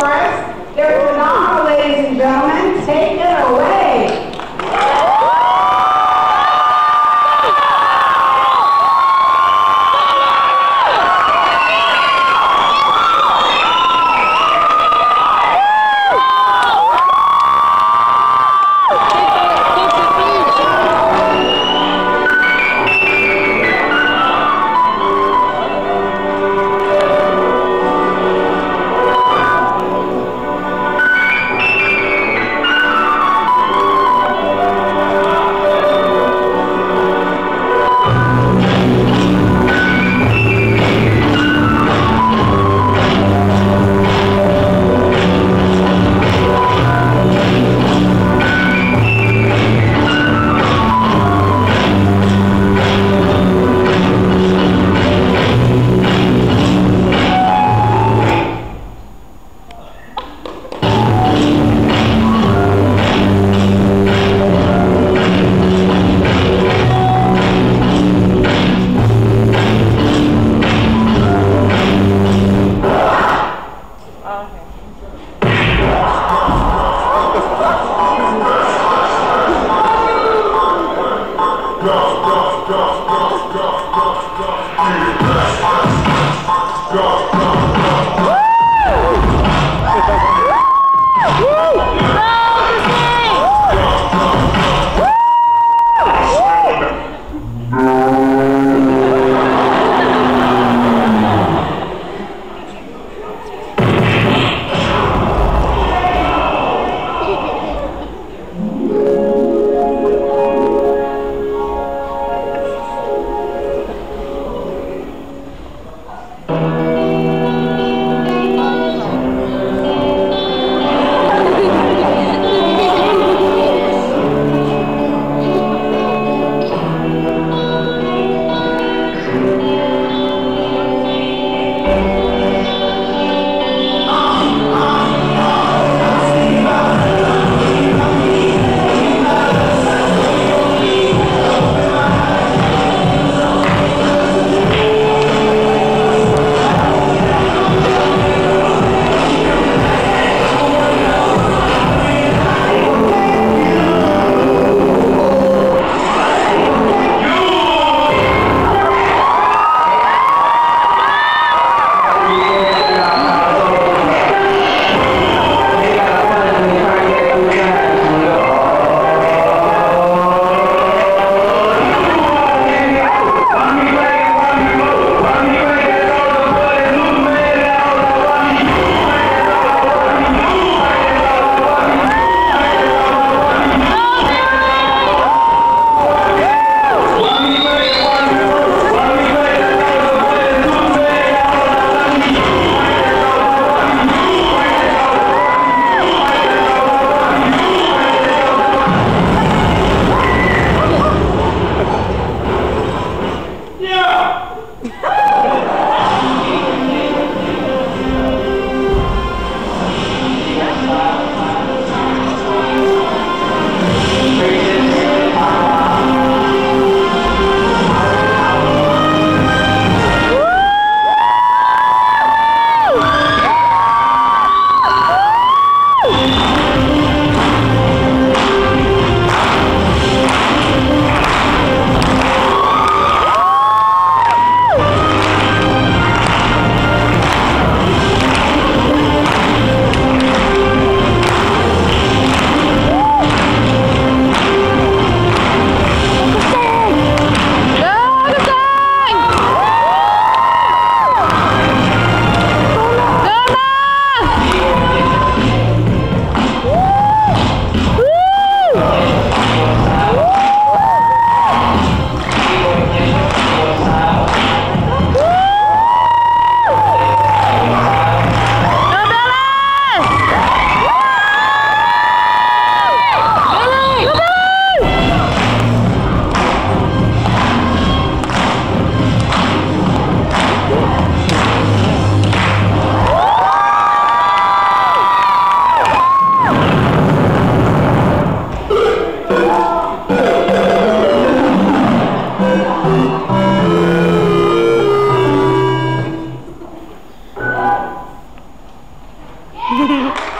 four. ハハハハ!